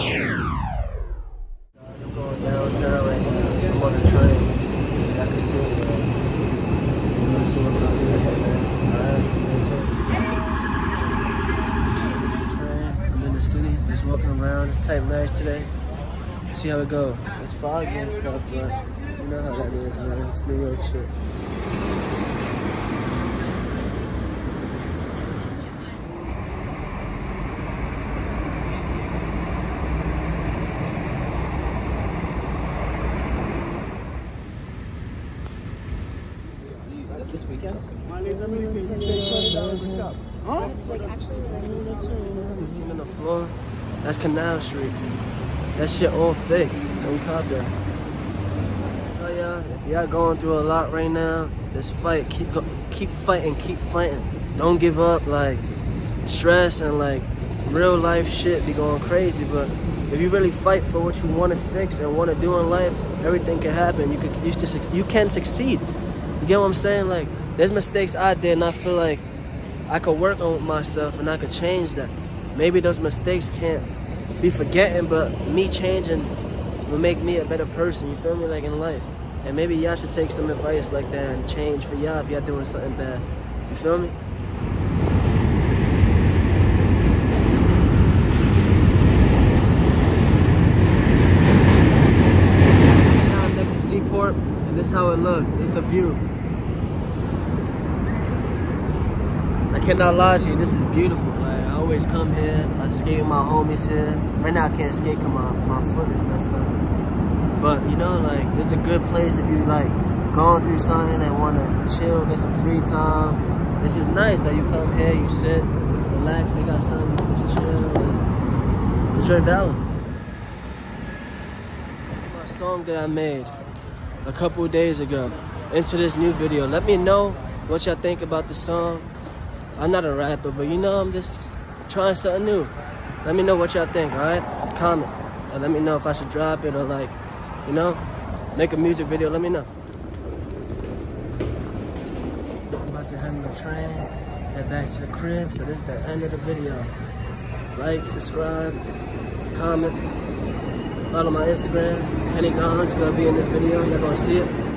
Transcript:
I'm going downtown. I'm in the city, just walking around. It's type nice today. See how it go. It's foggy and stuff, but you know how that is, man. It's New York shit. This weekend? Huh? Like actually, like, Seen on the floor. That's Canal Street. That shit all fake. Don't cop that. So y'all, if y'all going through a lot right now, just fight. Keep go, keep fighting. Keep fighting. Don't give up. Like stress and like real life shit be going crazy. But if you really fight for what you want to fix and want to do in life, everything can happen. You could you, just, you can succeed. You get what I'm saying? Like there's mistakes I did, and I feel like I could work on myself and I could change that. Maybe those mistakes can't be forgetting, but me changing will make me a better person. You feel me? Like in life. And maybe y'all should take some advice like that and change for y'all if y'all doing something bad. You feel me? Now I'm next to Seaport, and this is how it look. This is the view. I cannot lie to you, this is beautiful. Like, I always come here, I skate with my homies here. Right now I can't skate because my, my foot is messed up. But you know, like, it's a good place if you like going through something and want to chill, get some free time. This is nice that you come here, you sit, relax, they got something, you can just chill. And enjoy Valley. My song that I made a couple days ago into this new video. Let me know what y'all think about the song. I'm not a rapper, but you know, I'm just trying something new. Let me know what y'all think, alright? Comment. And let me know if I should drop it or like, you know, make a music video. Let me know. I'm about to head on the train, head back to the crib. So this is the end of the video. Like, subscribe, comment, follow my Instagram. Kenny Gons gonna be in this video. Y'all gonna see it.